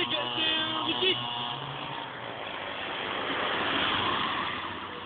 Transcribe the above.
to get this.